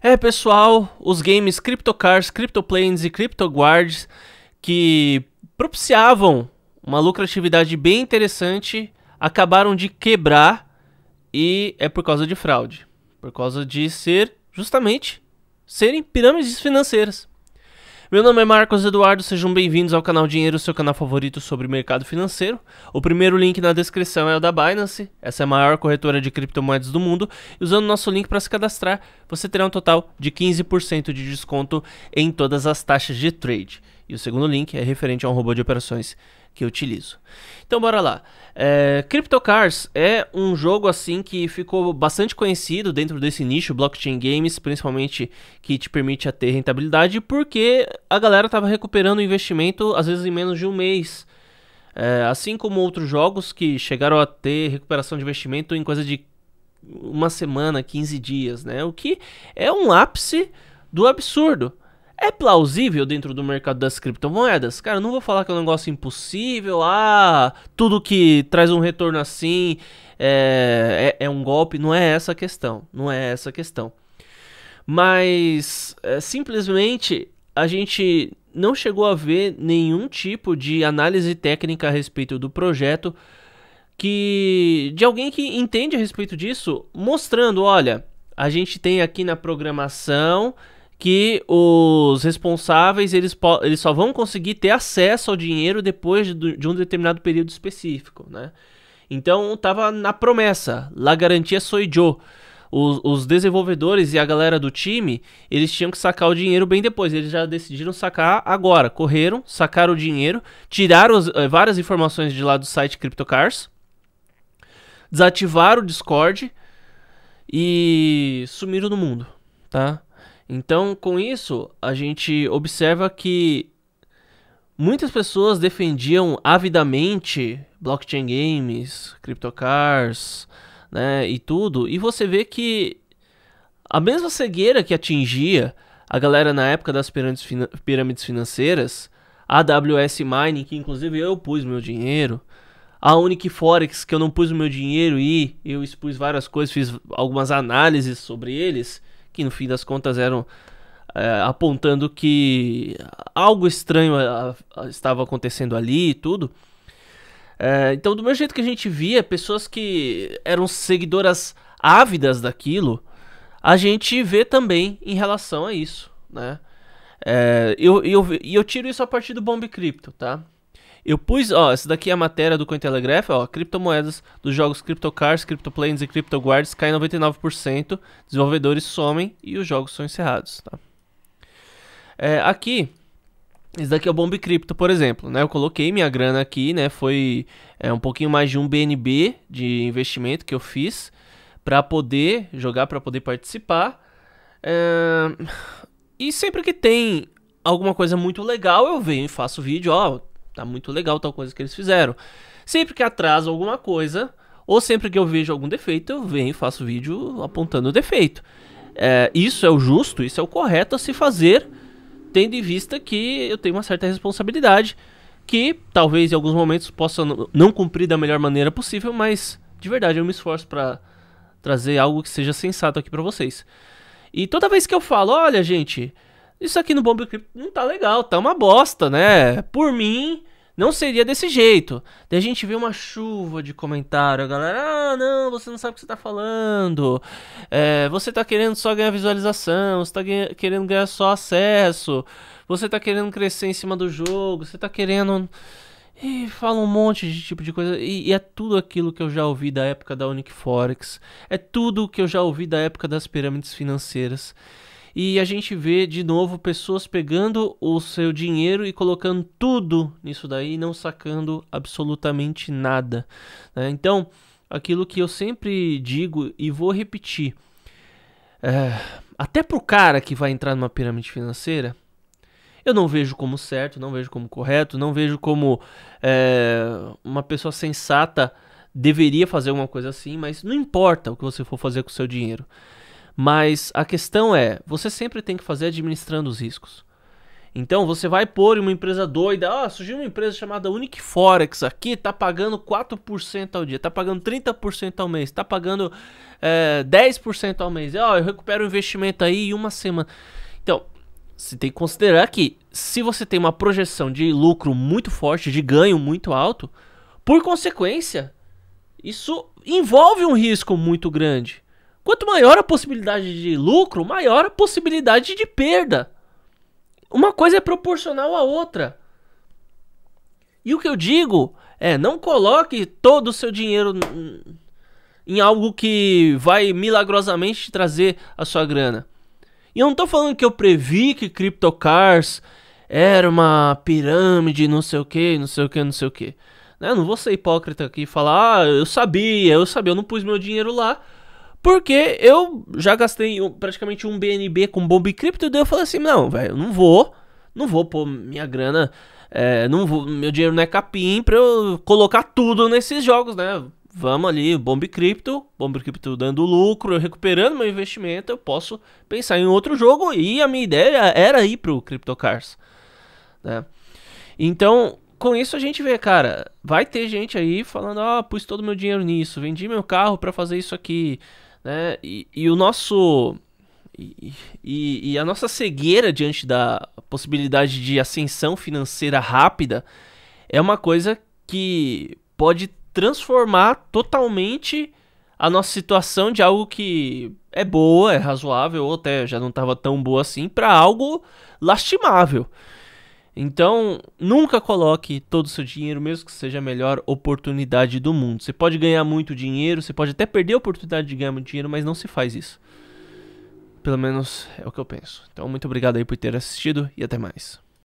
É, pessoal, os games CryptoCars, CryptoPlanes e CryptoGuards que propiciavam uma lucratividade bem interessante acabaram de quebrar e é por causa de fraude, por causa de ser justamente serem pirâmides financeiras. Meu nome é Marcos Eduardo, sejam bem-vindos ao canal Dinheiro, seu canal favorito sobre mercado financeiro. O primeiro link na descrição é o da Binance, essa é a maior corretora de criptomoedas do mundo. E usando o nosso link para se cadastrar, você terá um total de 15% de desconto em todas as taxas de trade. E o segundo link é referente a um robô de operações que eu utilizo. Então bora lá. É, CryptoCars é um jogo assim que ficou bastante conhecido dentro desse nicho blockchain games, principalmente que te permite a ter rentabilidade, porque a galera estava recuperando o investimento às vezes em menos de um mês. É, assim como outros jogos que chegaram a ter recuperação de investimento em coisa de uma semana, 15 dias, né? O que é um ápice do absurdo. É plausível dentro do mercado das criptomoedas? Cara, não vou falar que é um negócio impossível, ah, tudo que traz um retorno assim é, é, é um golpe. Não é essa a questão, não é essa a questão. Mas é, simplesmente a gente não chegou a ver nenhum tipo de análise técnica a respeito do projeto que de alguém que entende a respeito disso, mostrando, olha, a gente tem aqui na programação que os responsáveis eles, eles só vão conseguir ter acesso ao dinheiro depois de, de um determinado período específico, né? Então tava na promessa, la garantia sou. Os, os, desenvolvedores e a galera do time, eles tinham que sacar o dinheiro bem depois. Eles já decidiram sacar agora. Correram, sacaram o dinheiro, tiraram as, eh, várias informações de lá do site CryptoCars, desativaram o Discord e sumiram do mundo, tá? Então, com isso, a gente observa que muitas pessoas defendiam avidamente blockchain games, cryptocars, né, e tudo, e você vê que a mesma cegueira que atingia a galera na época das pirâmides, pirâmides financeiras, a AWS Mining, que inclusive eu pus meu dinheiro, a Unique Forex, que eu não pus o meu dinheiro e eu expus várias coisas, fiz algumas análises sobre eles, que no fim das contas eram é, apontando que algo estranho a, a, estava acontecendo ali e tudo. É, então, do mesmo jeito que a gente via pessoas que eram seguidoras ávidas daquilo, a gente vê também em relação a isso, né? É, eu, eu, eu tiro isso a partir do Bomb Crypto, tá? Eu pus, ó, essa daqui é a matéria do Cointelegraph, ó, criptomoedas dos jogos CryptoCars, CryptoPlanes e CryptoGuards caem 99%, desenvolvedores somem e os jogos são encerrados, tá? É, aqui, esse daqui é o Bomb Crypto, por exemplo, né? Eu coloquei minha grana aqui, né? Foi é, um pouquinho mais de um BNB de investimento que eu fiz para poder jogar, para poder participar. É... E sempre que tem alguma coisa muito legal, eu venho e faço vídeo, ó, tá muito legal tal coisa que eles fizeram. Sempre que atrasa alguma coisa, ou sempre que eu vejo algum defeito, eu venho e faço vídeo apontando o defeito. É, isso é o justo, isso é o correto a se fazer, tendo em vista que eu tenho uma certa responsabilidade, que talvez em alguns momentos possa não cumprir da melhor maneira possível, mas de verdade eu me esforço para trazer algo que seja sensato aqui para vocês. E toda vez que eu falo, olha gente, isso aqui no Bomb Crypto não tá legal, tá uma bosta, né? Por mim, não seria desse jeito. Daí a gente vê uma chuva de comentário, a galera, ah, não, você não sabe o que você tá falando. É, você tá querendo só ganhar visualização, você tá querendo ganhar só acesso, você tá querendo crescer em cima do jogo, você tá querendo. E fala um monte de tipo de coisa. E, e, é tudo aquilo que eu já ouvi da época da Unique Forex. É tudo que eu já ouvi da época das pirâmides financeiras. E a gente vê de novo pessoas pegando o seu dinheiro e colocando tudo nisso daí, não sacando absolutamente nada. Né? Então, aquilo que eu sempre digo e vou repetir: é, até pro cara que vai entrar numa pirâmide financeira, eu não vejo como certo, não vejo como correto, não vejo como é, uma pessoa sensata deveria fazer alguma coisa assim, mas não importa o que você for fazer com o seu dinheiro. Mas a questão é, você sempre tem que fazer administrando os riscos. Então você vai pôr uma empresa doida, ó, surgiu uma empresa chamada Unique Forex aqui, tá pagando 4% ao dia, tá pagando 30% ao mês, tá pagando é, 10% ao mês. Ó, eu recupero o investimento aí em uma semana. Então, você tem que considerar que se você tem uma projeção de lucro muito forte, de ganho muito alto, por consequência, isso envolve um risco muito grande. Quanto maior a possibilidade de lucro, maior a possibilidade de perda. Uma coisa é proporcional à outra. E o que eu digo é: não coloque todo o seu dinheiro em algo que vai milagrosamente te trazer a sua grana. E eu não tô falando que eu previ que CryptoCars era uma pirâmide, não sei o que, não sei o que, não sei o que. Né? Não vou ser hipócrita aqui e falar, ah, eu sabia, eu sabia, eu não pus meu dinheiro lá. Porque eu já gastei praticamente um BNB com bomba cripto, e daí eu falei assim, não, velho, não vou, não vou pôr minha grana, é, não vou, meu dinheiro não é capim pra eu colocar tudo nesses jogos, né? Vamos ali, bomba cripto, bomba e cripto dando lucro, eu recuperando meu investimento, eu posso pensar em outro jogo, e a minha ideia era ir pro CryptoCars, né? Então, com isso a gente vê, cara, vai ter gente aí falando, ah, pus todo meu dinheiro nisso, vendi meu carro para fazer isso aqui, né? E, e o nosso. E, e, e, a nossa cegueira diante da possibilidade de ascensão financeira rápida é uma coisa que pode transformar totalmente a nossa situação de algo que é boa, é razoável, ou até já não estava tão boa assim, para algo lastimável. Então, nunca coloque todo o seu dinheiro, mesmo que seja a melhor oportunidade do mundo. Você pode ganhar muito dinheiro, você pode até perder a oportunidade de ganhar muito dinheiro, mas não se faz isso. Pelo menos é o que eu penso. Então, muito obrigado aí por ter assistido e até mais.